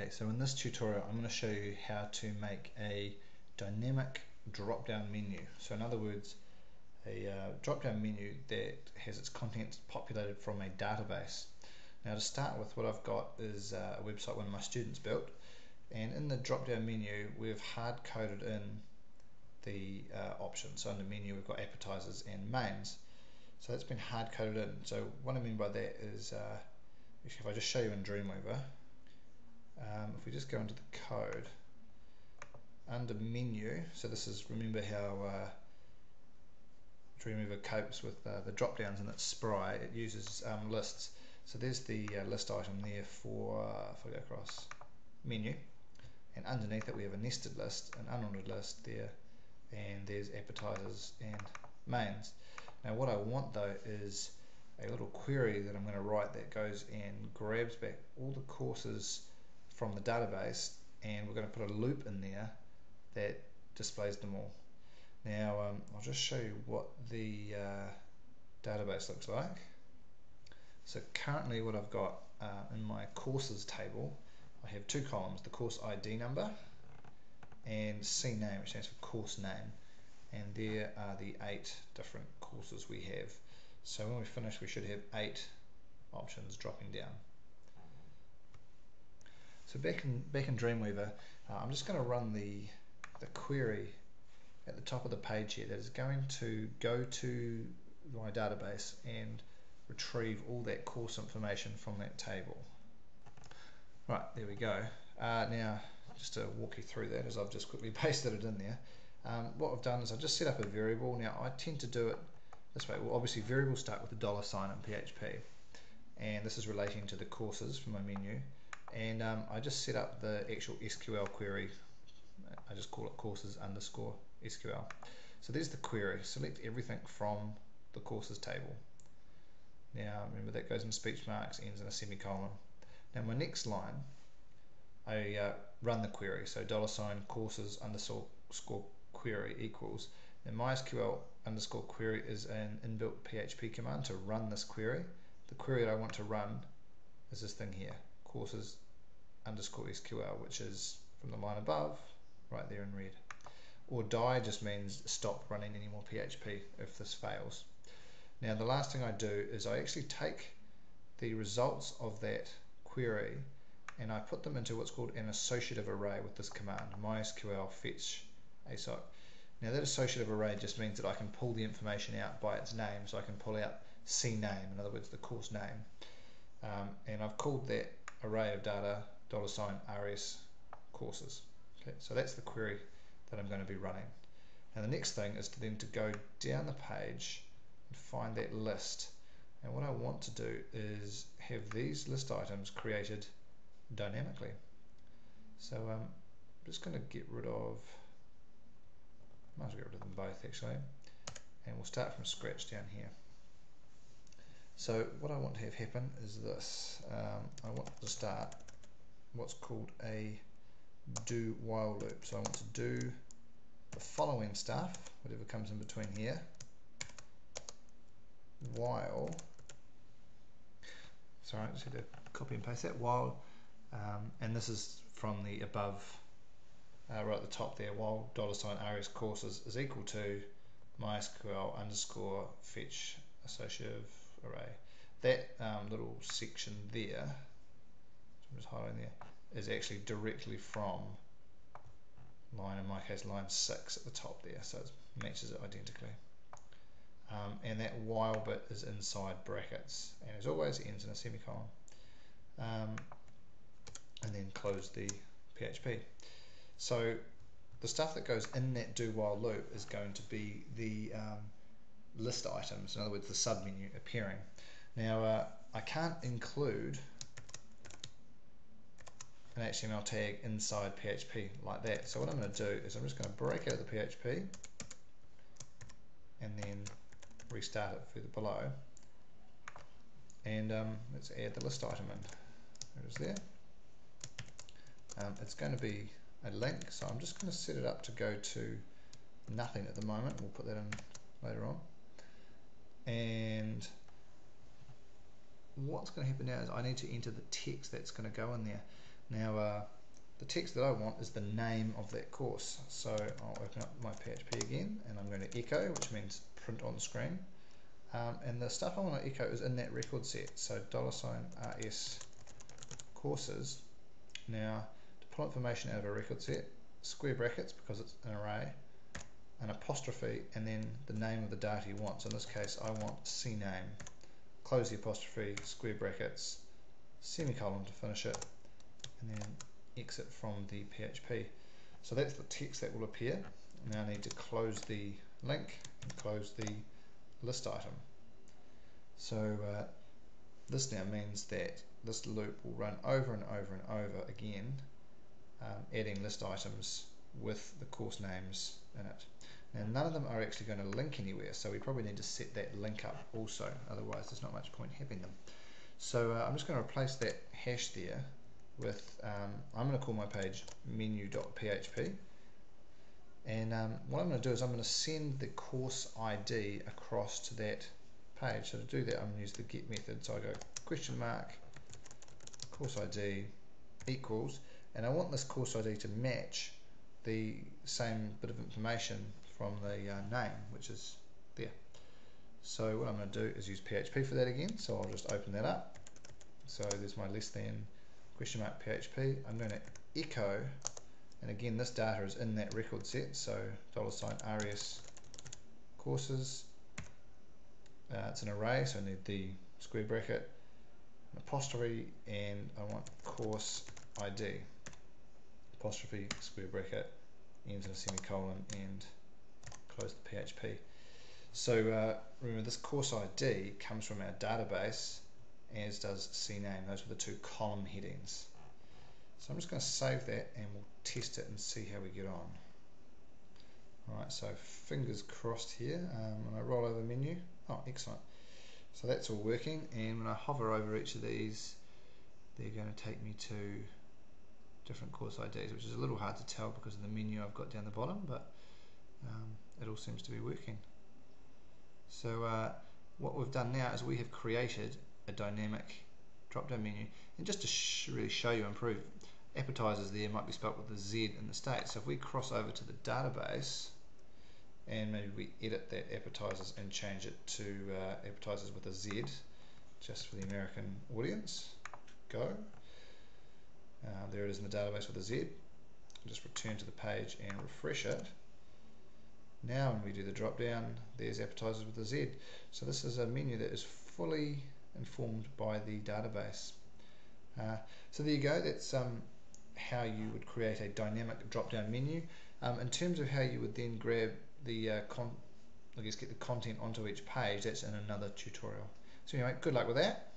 Okay, so in this tutorial I'm going to show you how to make a dynamic drop-down menu. So in other words, a uh, drop-down menu that has its contents populated from a database. Now to start with, what I've got is uh, a website one of my students built, and in the drop-down menu we've hard-coded in the uh, options. So under menu we've got appetizers and mains. So that's been hard-coded in. So what I mean by that is, uh, if I just show you in Dreamweaver, if we just go into the code. Under menu so this is remember how uh, Dreamweaver copes with uh, the drop downs in its spry it uses um, lists. So there's the uh, list item there for uh, if I go across menu and underneath it we have a nested list an unordered list there and there's appetizers and mains. Now what I want though is a little query that I'm going to write that goes and grabs back all the courses from the database and we're going to put a loop in there that displays them all. Now um, I'll just show you what the uh, database looks like. So currently what I've got uh, in my courses table I have two columns, the course ID number and CNAME which stands for course name and there are the eight different courses we have. So when we finish we should have eight options dropping down. So back in back in Dreamweaver, uh, I'm just going to run the the query at the top of the page here that is going to go to my database and retrieve all that course information from that table. Right, there we go. Uh, now, just to walk you through that as I've just quickly pasted it in there, um, what I've done is I've just set up a variable. Now, I tend to do it this way. Well, obviously, variables start with a dollar sign in PHP, and this is relating to the courses from my menu and um, I just set up the actual SQL query. I just call it courses underscore SQL so there's the query. Select everything from the courses table. Now remember that goes in speech marks ends in a semicolon. Now my next line I uh, run the query. So dollar sign courses underscore query equals. And MySQL underscore query is an inbuilt PHP command to run this query. The query that I want to run is this thing here courses underscore SQL, which is from the line above, right there in red. Or die just means stop running any more PHP if this fails. Now the last thing I do is I actually take the results of that query and I put them into what's called an associative array with this command, mysql fetch assoc. Now that associative array just means that I can pull the information out by its name, so I can pull out CNAME, in other words the course name. Um, and I've called that array of data dollar sign rs courses. Okay, so that's the query that I'm going to be running. And the next thing is to then to go down the page and find that list. And what I want to do is have these list items created dynamically. So um, I'm just going to get rid of, might as well get rid of them both actually. And we'll start from scratch down here. So what I want to have happen is this. Um, I want to start what's called a do while loop. So I want to do the following stuff, whatever comes in between here, while, sorry, I just had to copy and paste that, while, um, and this is from the above, uh, right at the top there, while dollar sign rs courses is equal to mysql underscore fetch associative array. That um, little section there, I'm just highlighting there, is actually directly from line, in my case, line 6 at the top there, so it matches it identically. Um, and that while bit is inside brackets, and as always, ends in a semicolon. Um, and then close the PHP. So the stuff that goes in that do while loop is going to be the um, list items, in other words the submenu appearing. Now uh, I can't include an HTML tag inside PHP like that. So what I'm going to do is I'm just going to break out the PHP and then restart it further below. And um, let's add the list item in. There it is there. Um, it's going to be a link, so I'm just going to set it up to go to nothing at the moment. We'll put that in later on and what's going to happen now is I need to enter the text that's going to go in there Now, uh, the text that I want is the name of that course. So I'll open up my PHP again, and I'm going to echo, which means print on screen. Um, and the stuff I want to echo is in that record set. So dollar sign rs courses. Now, to pull information out of a record set, square brackets because it's an array, an apostrophe, and then the name of the data you want. So in this case, I want CNAME. Close the apostrophe, square brackets, semicolon to finish it, and then exit from the PHP. So that's the text that will appear. Now I need to close the link and close the list item. So uh, this now means that this loop will run over and over and over again, um, adding list items with the course names in it. Now none of them are actually going to link anywhere, so we probably need to set that link up also, otherwise there's not much point having them. So uh, I'm just going to replace that hash there with, um, I'm going to call my page menu.php and um, what I'm going to do is I'm going to send the course ID across to that page. So to do that I'm going to use the get method. So I go question mark course ID equals and I want this course ID to match the same bit of information from the uh, name which is there. So what I'm going to do is use PHP for that again. So I'll just open that up. So there's my less than question mark PHP. I'm going to echo, and again this data is in that record set, so dollar sign res courses. Uh, it's an array, so I need the square bracket, an apostrophe, and I want course ID. Apostrophe, square bracket, ends in a semicolon, and close the PHP. So uh, remember this course ID comes from our database as does CNAME. Those are the two column headings. So I'm just going to save that and we'll test it and see how we get on. Alright, so fingers crossed here. Um, when I roll over menu, oh excellent. So that's all working and when I hover over each of these they're going to take me to different course IDs which is a little hard to tell because of the menu I've got down the bottom but um, it all seems to be working. So uh, what we've done now is we have created a dynamic drop down menu. And just to sh really show you and prove appetizers there might be spelt with a Z in the States so if we cross over to the database and maybe we edit that appetizers and change it to uh, appetizers with a Z just for the American audience go uh, there it is in the database with a Z just return to the page and refresh it now when we do the drop down there's appetizers with a Z so this is a menu that is fully informed by the database. Uh, so there you go, that's um, how you would create a dynamic drop-down menu. Um, in terms of how you would then grab the uh, con I guess get the content onto each page, that's in another tutorial. So anyway, good luck with that.